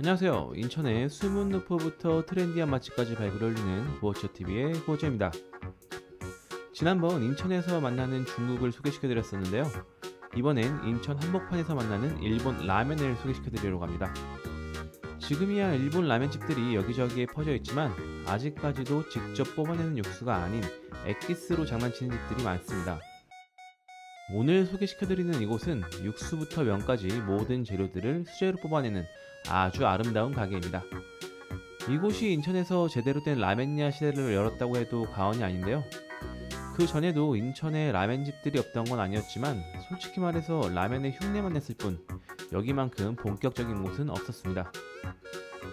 안녕하세요. 인천의 숨은 노포부터 트렌디한 맛집까지 발굴 올리는 구워쳐TV의 구워쳐입니다. 지난번 인천에서 만나는 중국을 소개시켜드렸었는데요. 이번엔 인천 한복판에서 만나는 일본 라면을 소개시켜드리려고 합니다. 지금이야 일본 라면집들이 여기저기에 퍼져 있지만 아직까지도 직접 뽑아내는 육수가 아닌 엑기스로 장난치는 집들이 많습니다. 오늘 소개시켜드리는 이곳은 육수부터 면까지 모든 재료들을 수제로 뽑아내는 아주 아름다운 가게입니다. 이곳이 인천에서 제대로 된 라멘야 시대를 열었다고 해도 과언이 아닌데요. 그 전에도 인천에 라멘집들이 없던 건 아니었지만 솔직히 말해서 라멘의 흉내만 냈을 뿐 여기만큼 본격적인 곳은 없었습니다.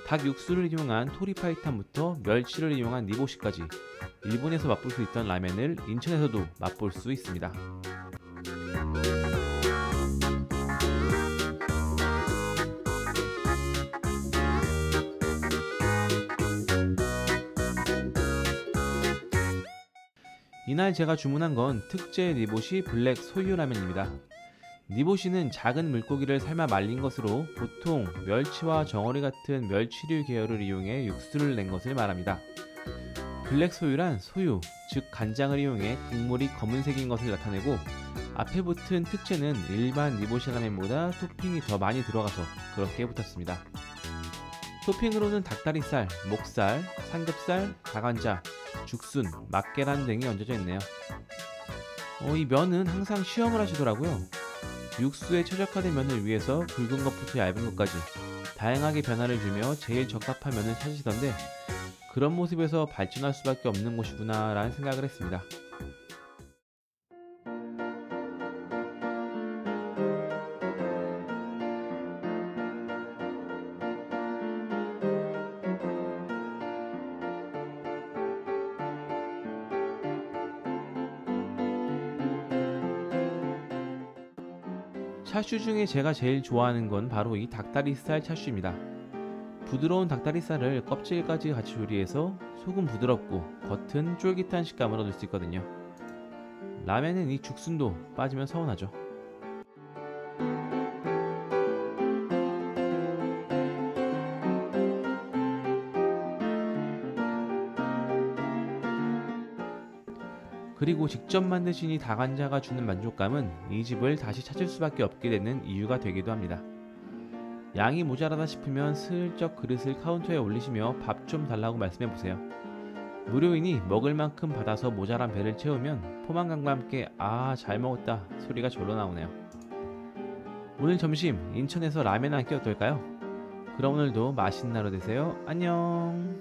닭 육수를 이용한 토리파이탄부터 멸치를 이용한 니보시까지 일본에서 맛볼 수 있던 라멘을 인천에서도 맛볼 수 있습니다. 이날 제가 주문한 건 특제 니보시 블랙 소유 라면입니다. 니보시는 작은 물고기를 삶아 말린 것으로 보통 멸치와 정어리 같은 멸치류 계열을 이용해 육수를 낸 것을 말합니다. 블랙 醤油란 醤油, 즉 간장을 이용해 국물이 검은색인 것을 나타내고 앞에 붙은 특제는 일반 니보시 라면보다 토핑이 더 많이 들어가서 그렇게 붙었습니다. 토핑으로는 닭다리살, 목살, 삼겹살, 다간자, 죽순, 막계란 등이 얹어져 있네요. 어, 이 면은 항상 시험을 하시더라고요. 육수에 최적화된 면을 위해서 굵은 것부터 얇은 것까지 다양하게 변화를 주며 제일 적합한 면을 찾으시던데 그런 모습에서 발전할 수밖에 없는 곳이구나 라는 생각을 했습니다. 차슈 중에 제가 제일 좋아하는 건 바로 이 닭다리살 차슈입니다. 부드러운 닭다리살을 껍질까지 같이 조리해서 속은 부드럽고 겉은 쫄깃한 식감을 얻을 수 있거든요. 라면은 이 죽순도 빠지면 서운하죠. 그리고 직접 만드신 이 다간자가 주는 만족감은 이 집을 다시 찾을 수밖에 없게 되는 이유가 되기도 합니다. 양이 모자라다 싶으면 슬쩍 그릇을 카운터에 올리시며 밥 좀 달라고 말씀해 보세요. 무료이니 먹을 만큼 받아서 모자란 배를 채우면 포만감과 함께 아 잘 먹었다 소리가 절로 나오네요. 오늘 점심 인천에서 라면 한 끼 어떨까요? 그럼 오늘도 맛있는 하루 되세요. 안녕.